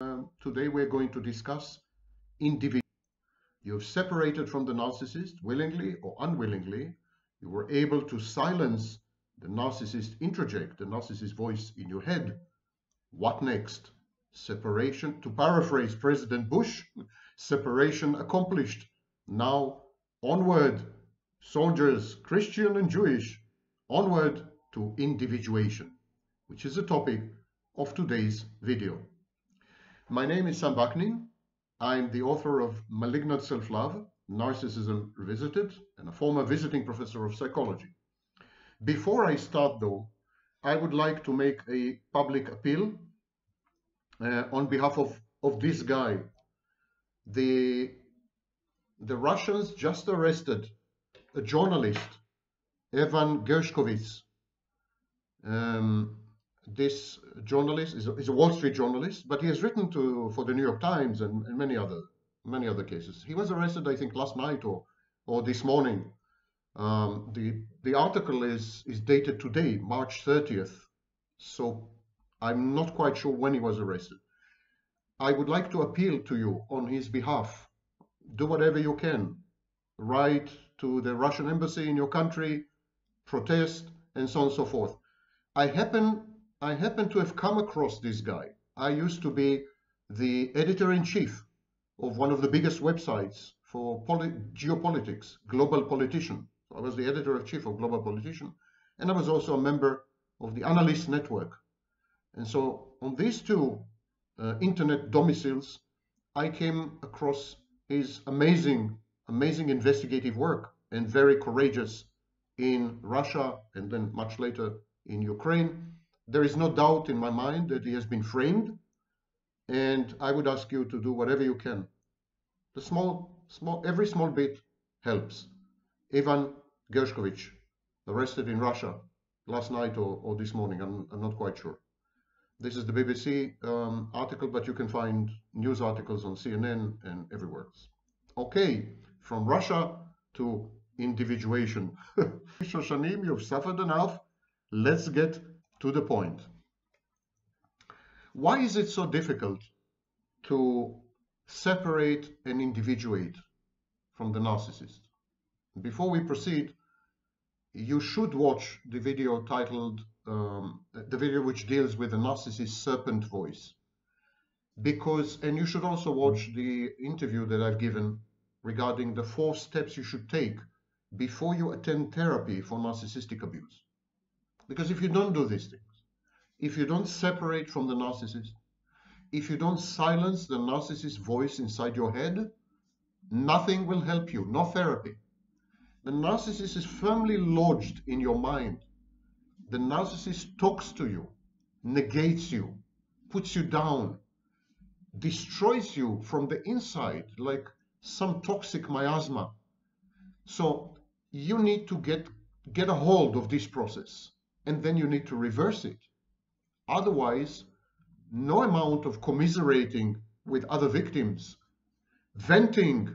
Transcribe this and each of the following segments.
Um, today we're going to discuss individual. You've separated from the narcissist willingly or unwillingly. You were able to silence the narcissist introject, the narcissist voice in your head. What next? Separation, to paraphrase President Bush, separation accomplished. Now onward, soldiers, Christian and Jewish, onward to individuation, which is the topic of today's video. My name is Sam Vaknin. I'm the author of Malignant Self-Love, Narcissism Revisited, and a former visiting professor of psychology. Before I start though, I would like to make a public appeal uh, on behalf of, of this guy. The, the Russians just arrested a journalist, Evan Gershkovich, um, this journalist is a, is a, Wall Street journalist, but he has written to for the New York Times and, and, many other many other cases. He was arrested, I think, last night or or this morning. Um, the the article is is dated today, March 30th, so I'm not quite sure when he was arrested. I would like to appeal to you on his behalf. Do whatever you can. Write to the Russian embassy in your country, protest, and so on and so forth. I happen I happen to have come across this guy. I used to be the editor-in-chief of one of the biggest websites for geopolitics, Global Politician. I was the editor-in-chief of Global Politician, and I was also a member of the Analyst Network. And so on these two uh, internet domiciles, I came across his amazing, amazing investigative work and very courageous in Russia and then much later in Ukraine there is no doubt in my mind that he has been framed, and I would ask you to do whatever you can. The small, small, every small bit helps. Ivan Gershkovich, arrested in Russia last night or, or this morning, I'm, I'm not quite sure. This is the BBC um, article, but you can find news articles on CNN and everywhere else. Okay, from Russia to individuation. Shoshanim, you've suffered enough. Let's get to the point. Why is it so difficult to separate and individuate from the narcissist? Before we proceed, you should watch the video titled, um, the video which deals with the narcissist serpent voice. Because, and you should also watch the interview that I've given regarding the four steps you should take before you attend therapy for narcissistic abuse. Because if you don't do these things, if you don't separate from the narcissist, if you don't silence the narcissist voice inside your head, nothing will help you, no therapy. The narcissist is firmly lodged in your mind. The narcissist talks to you, negates you, puts you down, destroys you from the inside like some toxic miasma. So you need to get, get a hold of this process and then you need to reverse it. Otherwise, no amount of commiserating with other victims, venting,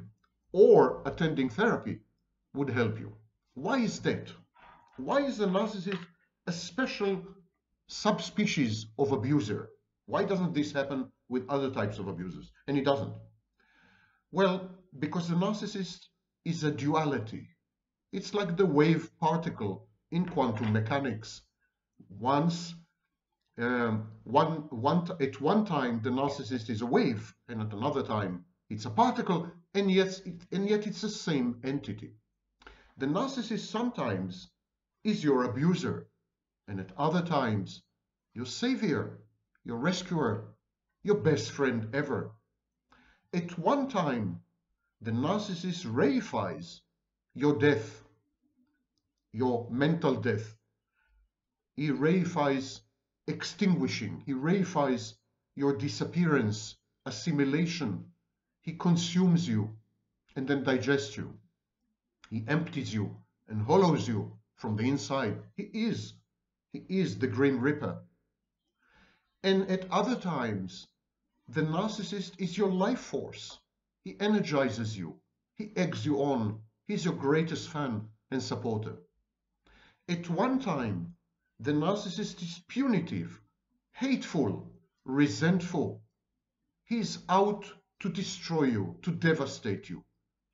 or attending therapy would help you. Why is that? Why is the narcissist a special subspecies of abuser? Why doesn't this happen with other types of abusers? And it doesn't. Well, because the narcissist is a duality. It's like the wave particle in quantum mechanics. Once, um, one, one, at one time, the narcissist is a wave, and at another time, it's a particle, and yet, it, and yet it's the same entity. The narcissist sometimes is your abuser, and at other times, your savior, your rescuer, your best friend ever. At one time, the narcissist reifies your death your mental death. He reifies extinguishing. He reifies your disappearance, assimilation. He consumes you and then digests you. He empties you and hollows you from the inside. He is. He is the Grim Reaper. And at other times, the narcissist is your life force. He energizes you. He eggs you on. He's your greatest fan and supporter. At one time, the narcissist is punitive, hateful, resentful. He's out to destroy you, to devastate you,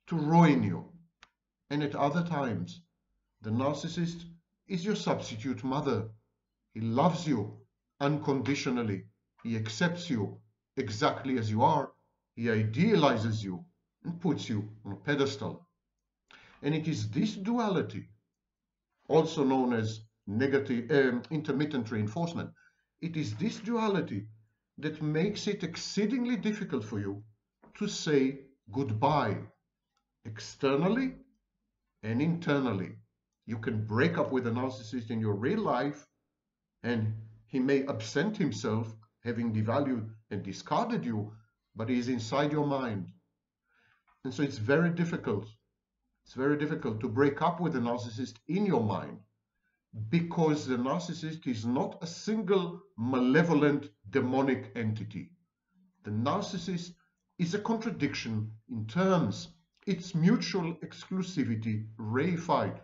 to ruin you. And at other times, the narcissist is your substitute mother. He loves you unconditionally. He accepts you exactly as you are. He idealizes you and puts you on a pedestal. And it is this duality, also known as negative um, intermittent reinforcement, it is this duality that makes it exceedingly difficult for you to say goodbye externally and internally. You can break up with a narcissist in your real life and he may absent himself having devalued and discarded you, but he is inside your mind. And so it's very difficult. It's very difficult to break up with a narcissist in your mind because the narcissist is not a single malevolent demonic entity. The narcissist is a contradiction in terms. It's mutual exclusivity reified.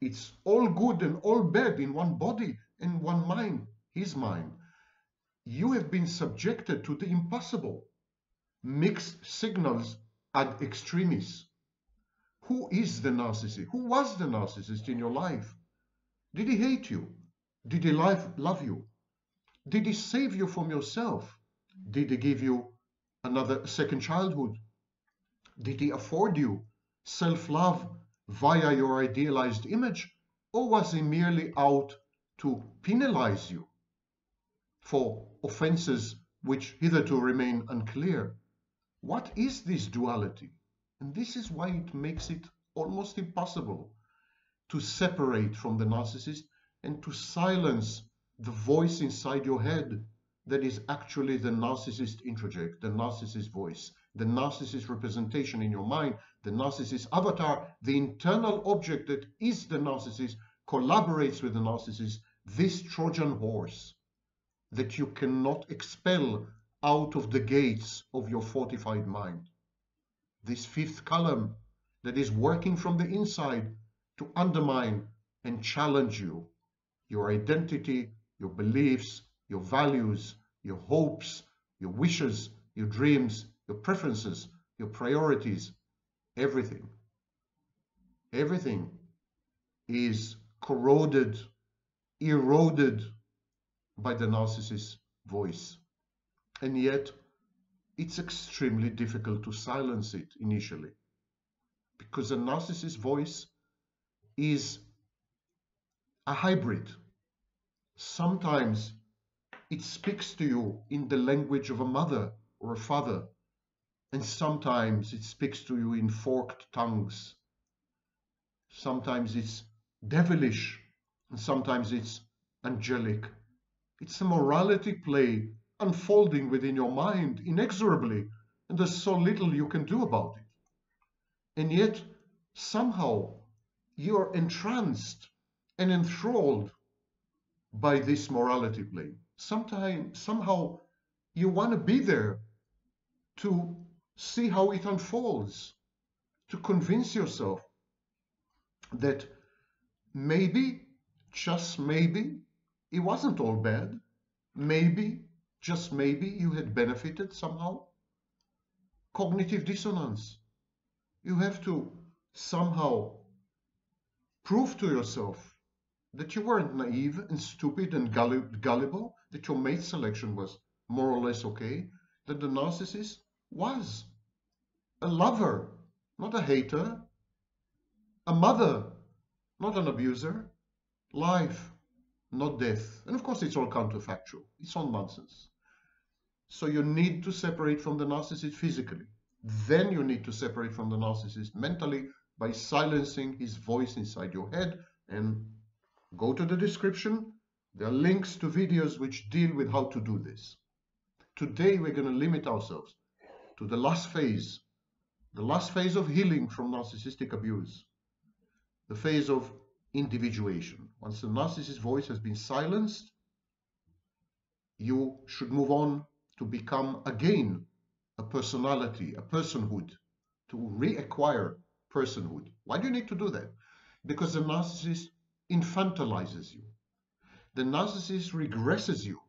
It's all good and all bad in one body and one mind, his mind. You have been subjected to the impossible. Mixed signals ad extremis. Who is the narcissist? Who was the narcissist in your life? Did he hate you? Did he love you? Did he save you from yourself? Did he give you another second childhood? Did he afford you self-love via your idealized image? Or was he merely out to penalize you for offenses which hitherto remain unclear? What is this duality? And this is why it makes it almost impossible to separate from the narcissist and to silence the voice inside your head that is actually the narcissist introject, the narcissist voice, the narcissist representation in your mind, the narcissist avatar, the internal object that is the narcissist collaborates with the narcissist, this Trojan horse that you cannot expel out of the gates of your fortified mind. This fifth column that is working from the inside to undermine and challenge you, your identity, your beliefs, your values, your hopes, your wishes, your dreams, your preferences, your priorities, everything. Everything is corroded, eroded by the narcissist's voice. And yet, it's extremely difficult to silence it initially because the narcissist's voice is a hybrid. Sometimes it speaks to you in the language of a mother or a father, and sometimes it speaks to you in forked tongues. Sometimes it's devilish, and sometimes it's angelic. It's a morality play unfolding within your mind inexorably, and there's so little you can do about it. And yet, somehow, you're entranced and enthralled by this morality play. Sometimes, somehow, you want to be there to see how it unfolds, to convince yourself that maybe, just maybe, it wasn't all bad. Maybe, just maybe, you had benefited somehow. Cognitive dissonance. You have to somehow prove to yourself that you weren't naive and stupid and gullible, that your mate selection was more or less okay, that the narcissist was a lover, not a hater, a mother, not an abuser, life, not death. And of course, it's all counterfactual. It's all nonsense. So you need to separate from the narcissist physically. Then you need to separate from the narcissist mentally by silencing his voice inside your head and go to the description. There are links to videos which deal with how to do this. Today we're going to limit ourselves to the last phase, the last phase of healing from narcissistic abuse, the phase of individuation. Once the narcissist's voice has been silenced, you should move on to become again a personality, a personhood, to reacquire personhood. Why do you need to do that? Because the narcissist infantilizes you. The narcissist regresses you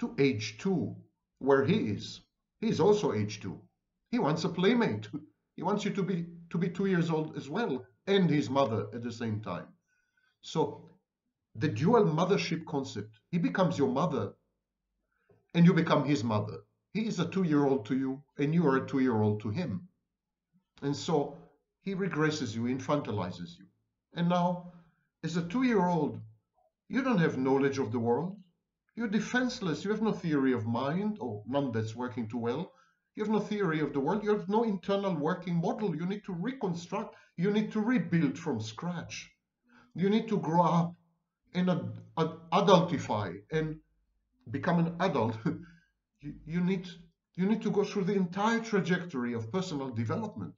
to age two, where he is. He's also age two. He wants a playmate. He wants you to be to be two years old as well and his mother at the same time. So the dual mothership concept, he becomes your mother and you become his mother. He is a two-year-old to you and you are a two-year-old to him. And so he regresses you, infantilizes you. And now, as a two-year-old, you don't have knowledge of the world. You're defenseless. You have no theory of mind, oh, or none that's working too well. You have no theory of the world. You have no internal working model. You need to reconstruct. You need to rebuild from scratch. You need to grow up and ad ad adultify and become an adult. you, you, need, you need to go through the entire trajectory of personal development.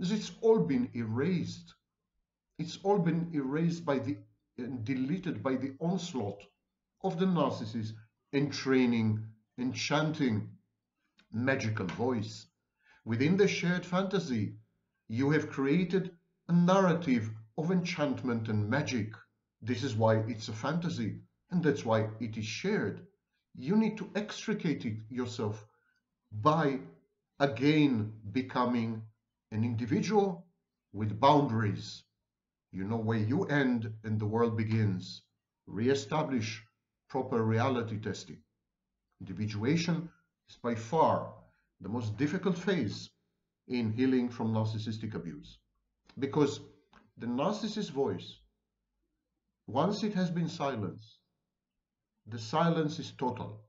It's all been erased. It's all been erased by the and deleted by the onslaught of the narcissist entraining, enchanting, magical voice. Within the shared fantasy, you have created a narrative of enchantment and magic. This is why it's a fantasy, and that's why it is shared. You need to extricate it yourself by again becoming an individual with boundaries. You know where you end and the world begins. Re-establish proper reality testing. Individuation is by far the most difficult phase in healing from narcissistic abuse because the narcissist's voice, once it has been silenced, the silence is total.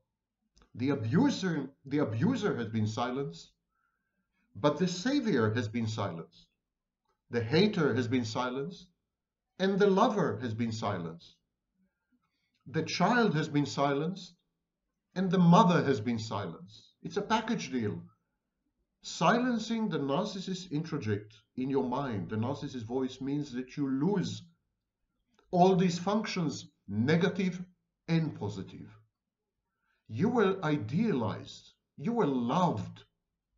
The abuser, the abuser has been silenced, but the savior has been silenced. The hater has been silenced, and the lover has been silenced. The child has been silenced, and the mother has been silenced. It's a package deal. Silencing the narcissist introject in your mind, the narcissist voice, means that you lose all these functions, negative and positive. You were idealized, you were loved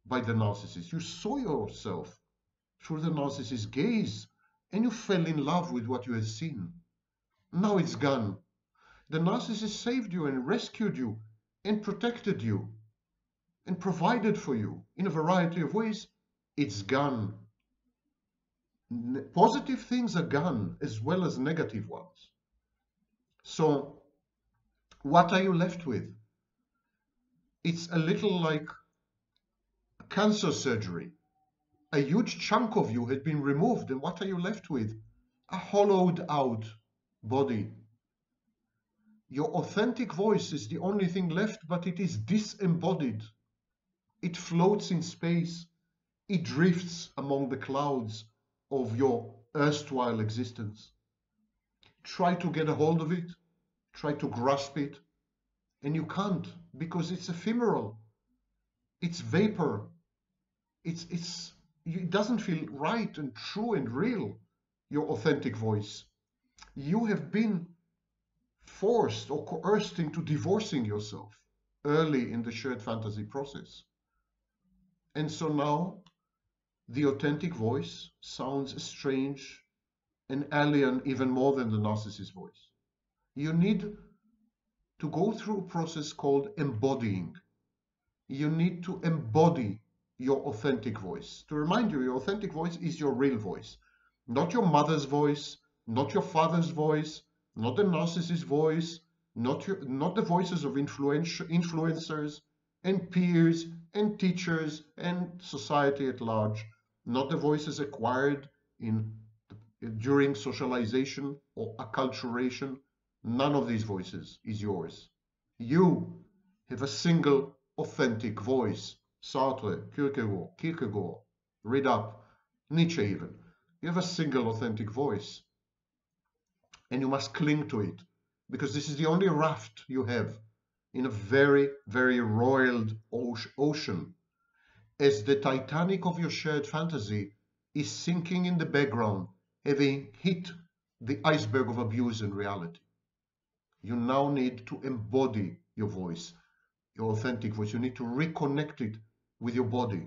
by the narcissist. You saw yourself through the narcissist's gaze and you fell in love with what you had seen. Now it's gone. The narcissist saved you and rescued you and protected you and provided for you in a variety of ways. It's gone. Positive things are gone as well as negative ones. So, what are you left with? It's a little like cancer surgery a huge chunk of you had been removed, and what are you left with? A hollowed out body. Your authentic voice is the only thing left, but it is disembodied. It floats in space. It drifts among the clouds of your erstwhile existence. Try to get a hold of it, try to grasp it, and you can't because it's ephemeral. It's vapor. It's, it's it doesn't feel right and true and real, your authentic voice. You have been forced or coerced into divorcing yourself early in the shared fantasy process. And so now the authentic voice sounds strange and alien even more than the narcissist voice. You need to go through a process called embodying. You need to embody your authentic voice. To remind you, your authentic voice is your real voice, not your mother's voice, not your father's voice, not the narcissist's voice, not, your, not the voices of influencers and peers and teachers and society at large, not the voices acquired in during socialization or acculturation. None of these voices is yours. You have a single authentic voice Sartre, Kierkegaard, Kierkegaard, read up, Nietzsche even. You have a single authentic voice. And you must cling to it because this is the only raft you have in a very, very roiled ocean. As the Titanic of your shared fantasy is sinking in the background, having hit the iceberg of abuse and reality. You now need to embody your voice, your authentic voice. You need to reconnect it with your body.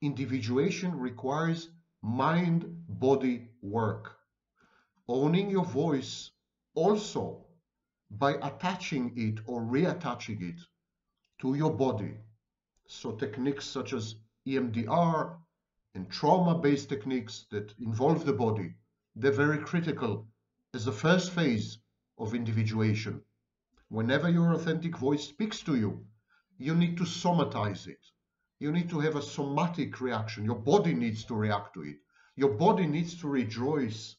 Individuation requires mind-body work. Owning your voice also by attaching it or reattaching it to your body. So techniques such as EMDR and trauma-based techniques that involve the body, they're very critical as the first phase of individuation. Whenever your authentic voice speaks to you, you need to somatize it. You need to have a somatic reaction. Your body needs to react to it. Your body needs to rejoice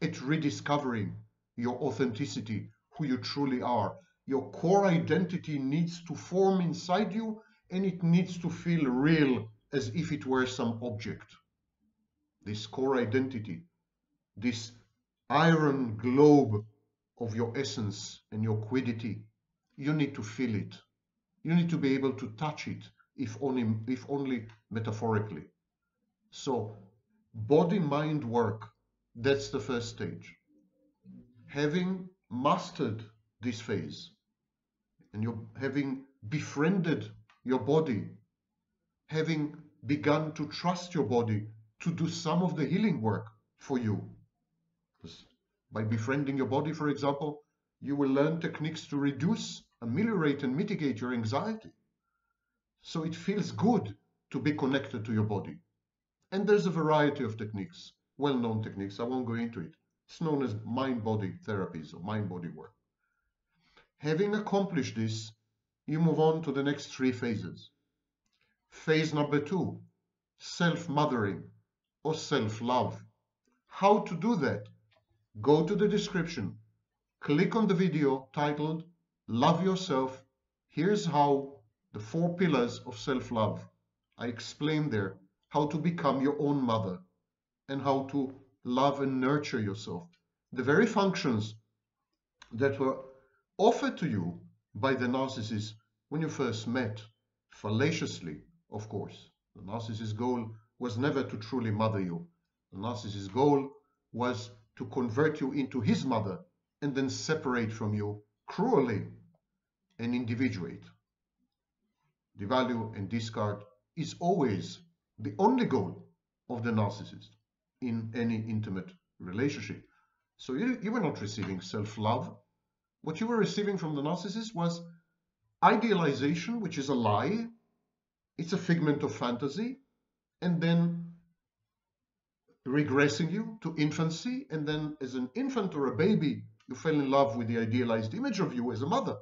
at rediscovering your authenticity, who you truly are. Your core identity needs to form inside you and it needs to feel real as if it were some object. This core identity, this iron globe of your essence and your quiddity, you need to feel it. You need to be able to touch it, if only, if only metaphorically. So body-mind work, that's the first stage. Having mastered this phase, and you're having befriended your body, having begun to trust your body to do some of the healing work for you. By befriending your body, for example, you will learn techniques to reduce, ameliorate, and mitigate your anxiety. So it feels good to be connected to your body. And there's a variety of techniques, well-known techniques. I won't go into it. It's known as mind-body therapies or mind-body work. Having accomplished this, you move on to the next three phases. Phase number two, self-mothering or self-love. How to do that? Go to the description, click on the video titled Love Yourself. Here's how the four pillars of self-love. I explain there how to become your own mother and how to love and nurture yourself. The very functions that were offered to you by the narcissist when you first met, fallaciously, of course. The narcissist's goal was never to truly mother you. The narcissist's goal was to convert you into his mother and then separate from you cruelly and individuate. Devalue and discard is always the only goal of the narcissist in any intimate relationship. So you, you were not receiving self-love. What you were receiving from the narcissist was idealization, which is a lie. It's a figment of fantasy. And then regressing you to infancy, and then as an infant or a baby, you fell in love with the idealized image of you as a mother.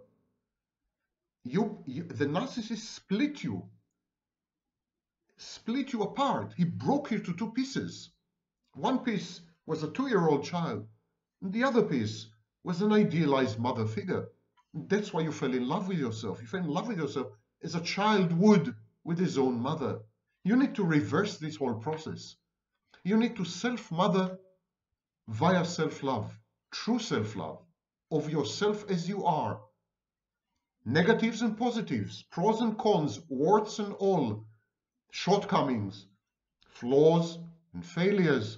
You, you, the narcissist split you, split you apart. He broke you to two pieces. One piece was a two-year-old child, and the other piece was an idealized mother figure. That's why you fell in love with yourself. You fell in love with yourself as a child would with his own mother. You need to reverse this whole process. You need to self-mother via self-love, true self-love of yourself as you are. Negatives and positives, pros and cons, warts and all, shortcomings, flaws and failures,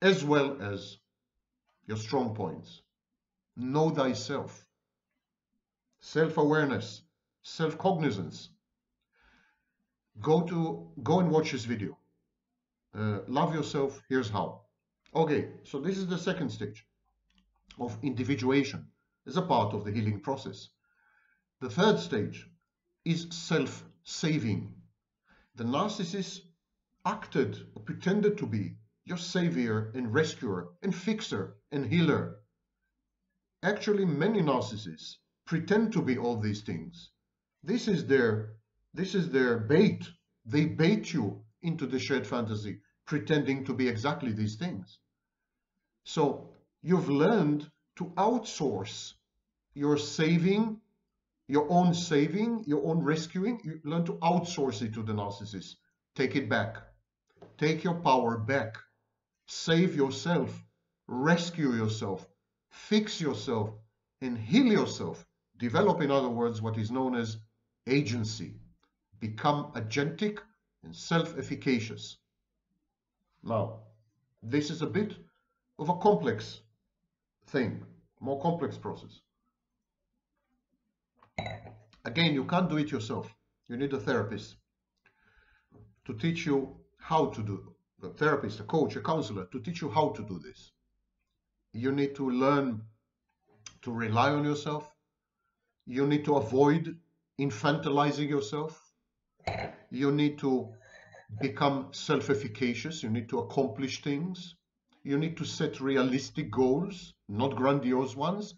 as well as your strong points. Know thyself. Self-awareness, self-cognizance. Go to go and watch this video. Uh, love yourself, here's how. Okay, so this is the second stage of individuation as a part of the healing process. The third stage is self-saving. The narcissist acted or pretended to be your savior and rescuer and fixer and healer. Actually, many narcissists pretend to be all these things. This is their, this is their bait. They bait you into the shared fantasy, pretending to be exactly these things. So you've learned to outsource your saving, your own saving, your own rescuing. You learn to outsource it to the narcissist. Take it back. Take your power back. Save yourself. Rescue yourself. Fix yourself and heal yourself. Develop, in other words, what is known as agency. Become agentic and self-efficacious. Now, this is a bit of a complex thing, more complex process. Again, you can't do it yourself. You need a therapist to teach you how to do a therapist, a coach, a counselor to teach you how to do this. You need to learn to rely on yourself. You need to avoid infantilizing yourself You need to become self-efficacious. You need to accomplish things. You need to set realistic goals, not grandiose ones,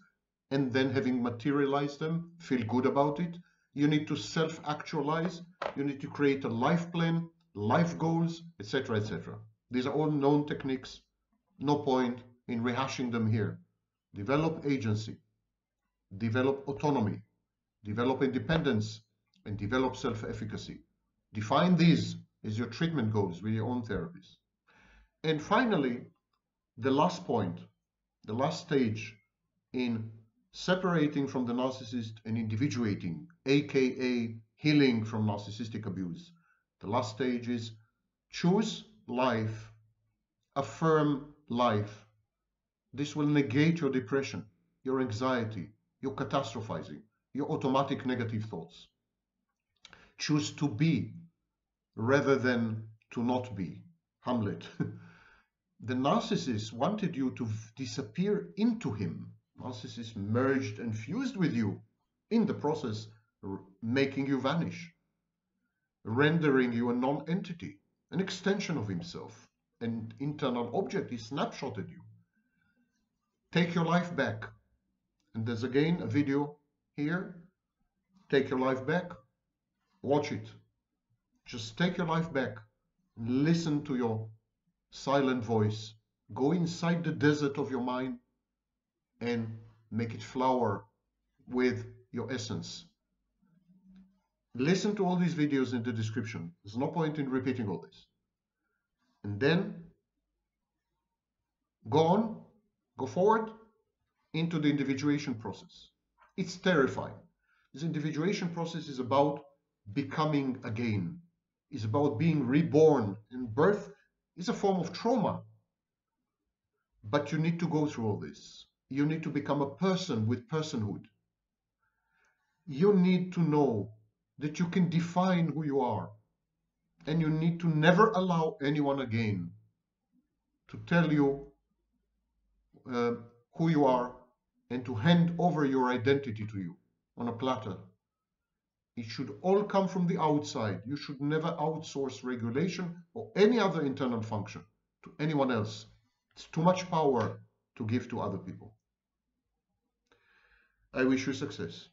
and then having materialized them, feel good about it. You need to self-actualize. You need to create a life plan, life goals, etc., etc. These are all known techniques. No point in rehashing them here. Develop agency, develop autonomy, develop independence, and develop self-efficacy. Define these as your treatment goals with your own therapies. And finally, the last point, the last stage in separating from the narcissist and individuating, aka healing from narcissistic abuse. The last stage is choose life, affirm life. This will negate your depression, your anxiety, your catastrophizing, your automatic negative thoughts. Choose to be rather than to not be. Hamlet. the narcissist wanted you to disappear into him. Narcissist merged and fused with you, in the process making you vanish, rendering you a non-entity, an extension of himself, an internal object. He snapshotted you. Take your life back. And there's again a video here. Take your life back. Watch it. Just take your life back. Listen to your silent voice. Go inside the desert of your mind and make it flower with your essence. Listen to all these videos in the description. There's no point in repeating all this. And then go on, go forward into the individuation process. It's terrifying. This individuation process is about becoming again, is about being reborn. And birth is a form of trauma. But you need to go through all this. You need to become a person with personhood. You need to know that you can define who you are. And you need to never allow anyone again to tell you uh, who you are and to hand over your identity to you on a platter. It should all come from the outside. You should never outsource regulation or any other internal function to anyone else. It's too much power to give to other people. I wish you success.